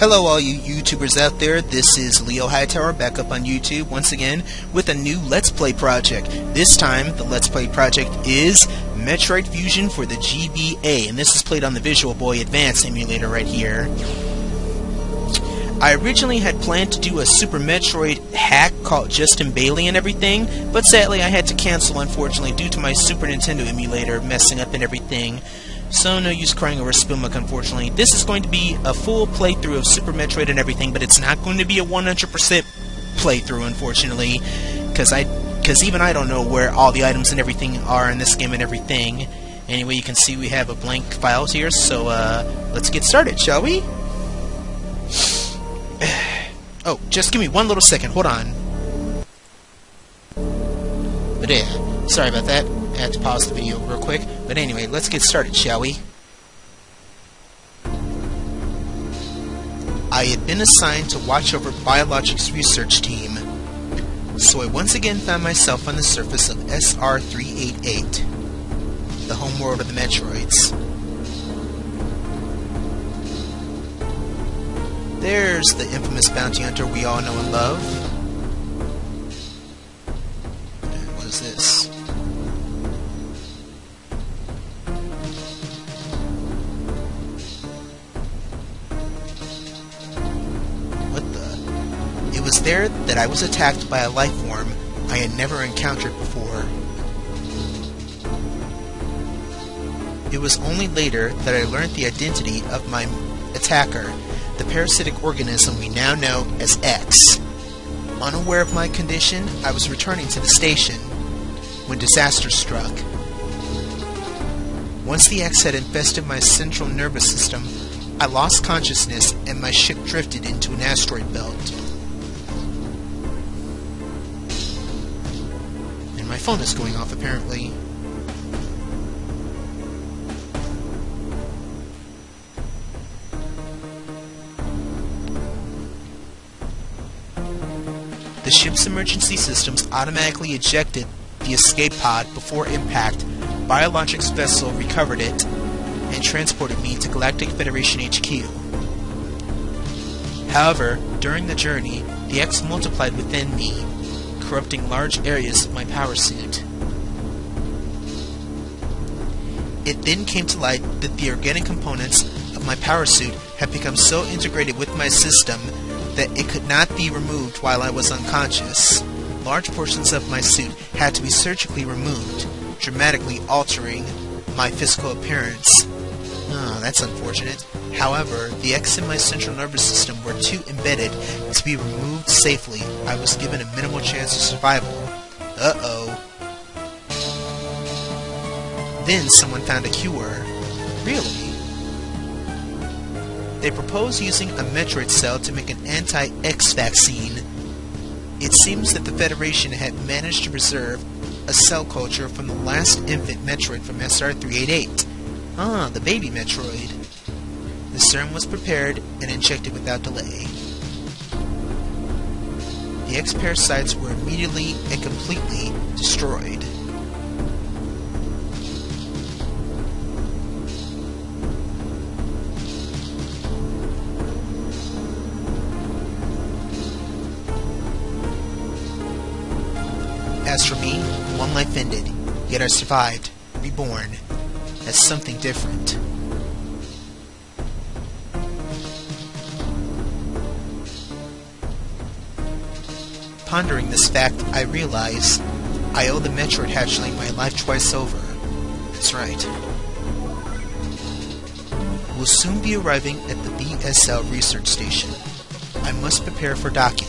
Hello all you YouTubers out there, this is Leo Hightower back up on YouTube once again with a new Let's Play project. This time, the Let's Play project is Metroid Fusion for the GBA, and this is played on the Visual Boy Advance emulator right here. I originally had planned to do a Super Metroid hack called Justin Bailey and everything, but sadly I had to cancel unfortunately due to my Super Nintendo emulator messing up and everything. So no use crying over spilled milk, unfortunately. This is going to be a full playthrough of Super Metroid and everything, but it's not going to be a 100% playthrough, unfortunately, because I, because even I don't know where all the items and everything are in this game and everything. Anyway, you can see we have a blank files here, so uh, let's get started, shall we? oh, just give me one little second. Hold on. But yeah, sorry about that had to pause the video real quick. But anyway, let's get started, shall we? I had been assigned to watch over Biologics research team, so I once again found myself on the surface of SR-388, the homeworld of the Metroids. There's the infamous bounty hunter we all know and love. There that I was attacked by a life form I had never encountered before. It was only later that I learned the identity of my attacker, the parasitic organism we now know as X. Unaware of my condition, I was returning to the station when disaster struck. Once the X had infested my central nervous system, I lost consciousness and my ship drifted into an asteroid belt. Phone is going off, apparently. The ship's emergency systems automatically ejected the escape pod before impact. Biologics vessel recovered it and transported me to Galactic Federation HQ. However, during the journey, the X multiplied within me corrupting large areas of my power suit. It then came to light that the organic components of my power suit had become so integrated with my system that it could not be removed while I was unconscious. Large portions of my suit had to be surgically removed, dramatically altering my physical appearance. Oh, that's unfortunate. However, the X in my central nervous system were too embedded to be removed safely. I was given a minimal chance of survival. Uh-oh. Then someone found a cure. Really? They proposed using a Metroid cell to make an anti-X vaccine. It seems that the Federation had managed to preserve a cell culture from the last infant Metroid from SR-388. Ah, the baby Metroid. The serum was prepared and injected without delay. The X-parasites were immediately and completely destroyed. As for me, one life ended, yet I survived, reborn, as something different. Pondering this fact, I realize I owe the Metroid hatchling my life twice over. That's right. We'll soon be arriving at the BSL research station. I must prepare for docking.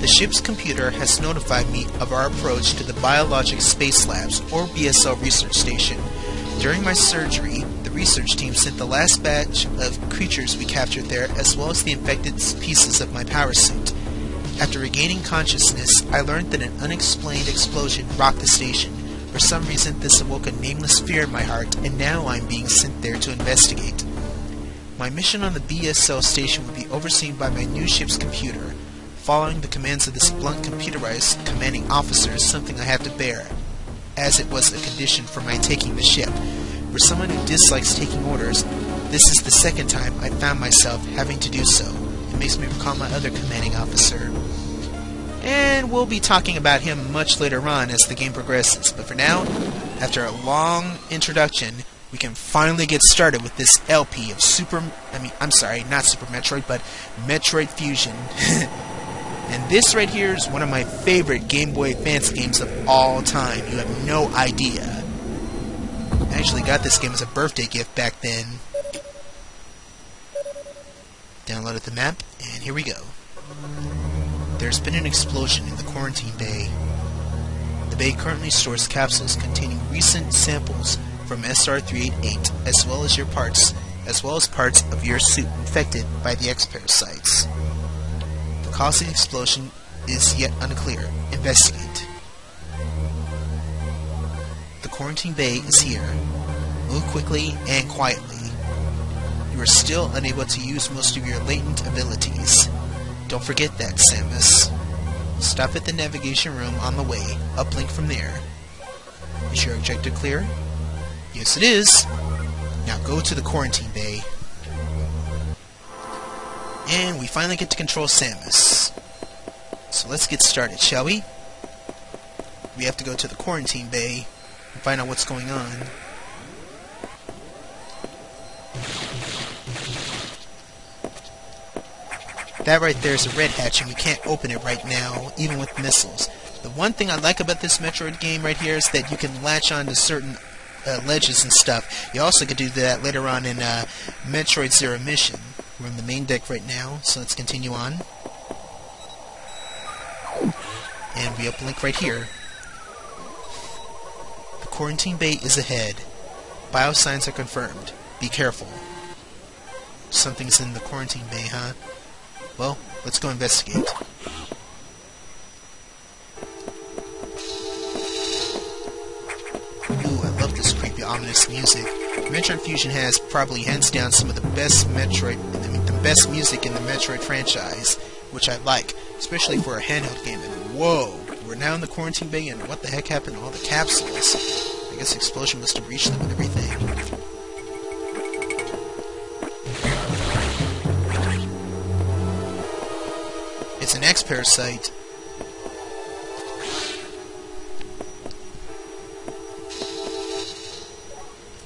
The ship's computer has notified me of our approach to the Biologic Space Labs, or BSL research station. During my surgery, research team sent the last batch of creatures we captured there, as well as the infected pieces of my power suit. After regaining consciousness, I learned that an unexplained explosion rocked the station. For some reason, this awoke a nameless fear in my heart, and now I'm being sent there to investigate. My mission on the BSL station will be overseen by my new ship's computer. Following the commands of this blunt computerized commanding officer is something I have to bear, as it was a condition for my taking the ship. For someone who dislikes taking orders, This is the second time I found myself having to do so. It makes me recall my other commanding officer. And we'll be talking about him much later on as the game progresses. But for now, after a long introduction, we can finally get started with this LP of Super... I mean, I'm sorry, not Super Metroid, but Metroid Fusion. and this right here is one of my favorite Game Boy Advance games of all time. You have no idea. I actually got this game as a birthday gift back then. Downloaded the map, and here we go. There's been an explosion in the quarantine bay. The bay currently stores capsules containing recent samples from SR-388, as well as your parts, as well as parts of your suit infected by the X-parasites. The cause of the explosion is yet unclear. Investigate. Quarantine bay is here. Move quickly and quietly. You are still unable to use most of your latent abilities. Don't forget that, Samus. Stop at the navigation room on the way. Uplink from there. Is your objective clear? Yes, it is. Now go to the quarantine bay. And we finally get to control Samus. So let's get started, shall we? We have to go to the quarantine bay and find out what's going on. That right there is a red hatch, and we can't open it right now, even with missiles. The one thing I like about this Metroid game right here is that you can latch on to certain uh, ledges and stuff. You also could do that later on in uh, Metroid Zero Mission. We're on the main deck right now, so let's continue on. And we uplink right here. The quarantine bay is ahead. Biosigns are confirmed. Be careful. Something's in the quarantine bay, huh? Well, let's go investigate. Ooh, I love this creepy, ominous music. Metroid Fusion has probably hands down some of the best Metroid, mean, the best music in the Metroid franchise, which I like, especially for a handheld game. And whoa, we're now in the quarantine bay, and what the heck happened to all the capsules? I guess the explosion must have reached them and everything. It's an X-parasite.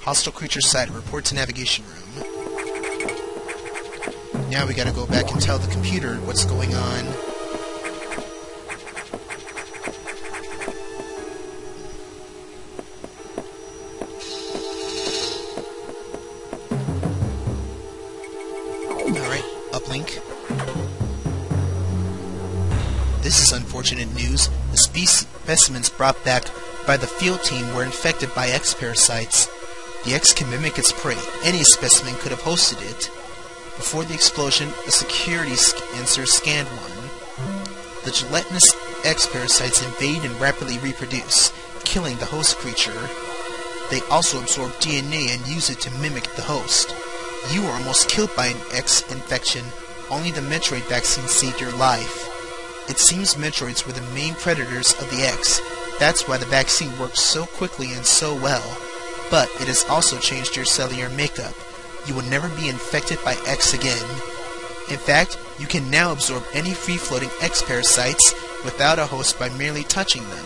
Hostile creature sighted. Report to navigation room. Now we gotta go back and tell the computer what's going on. This is unfortunate news. The specimens brought back by the field team were infected by X parasites. The X can mimic its prey. Any specimen could have hosted it. Before the explosion, a security sensor scanned one. The gelatinous X parasites invade and rapidly reproduce, killing the host creature. They also absorb DNA and use it to mimic the host. You were almost killed by an X infection. Only the Metroid vaccine saved your life. It seems Metroids were the main predators of the X. That's why the vaccine worked so quickly and so well. But it has also changed your cellular makeup. You will never be infected by X again. In fact, you can now absorb any free-floating X parasites without a host by merely touching them.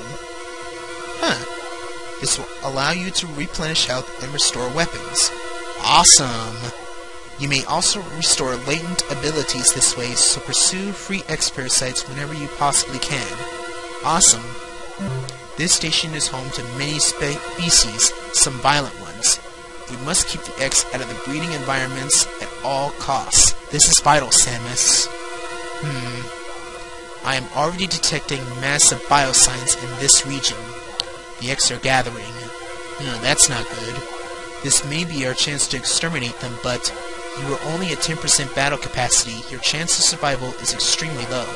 Huh. This will allow you to replenish health and restore weapons. Awesome! You may also restore latent abilities this way, so pursue free X parasites whenever you possibly can. Awesome. This station is home to many species, some violent ones. We must keep the X out of the breeding environments at all costs. This is vital, Samus. Hmm. I am already detecting massive biosigns in this region. The X are gathering. No, that's not good. This may be our chance to exterminate them, but you are only at 10% battle capacity. Your chance of survival is extremely low.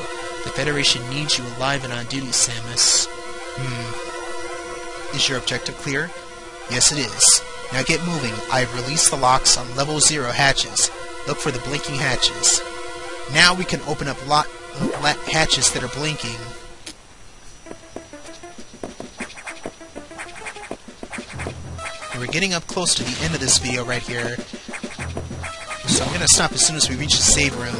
The Federation needs you alive and on duty, Samus. Hmm. Is your objective clear? Yes, it is. Now get moving. I've released the locks on level 0 hatches. Look for the blinking hatches. Now we can open up lot hatches that are blinking. we're getting up close to the end of this video right here. So I'm gonna stop as soon as we reach the save room.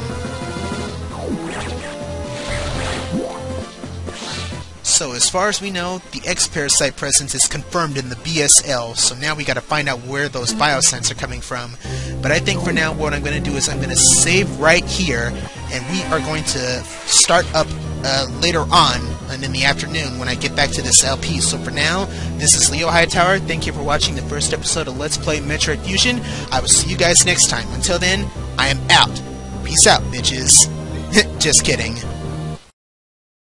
So as far as we know, the X-Parasite presence is confirmed in the BSL, so now we gotta find out where those biosigns are coming from. But I think for now what I'm gonna do is I'm gonna save right here, and we are going to start up uh, later on and in the afternoon when I get back to this LP. So for now, this is Leo Hightower. Thank you for watching the first episode of Let's Play Metroid Fusion. I will see you guys next time. Until then, I am out. Peace out, bitches. Just kidding.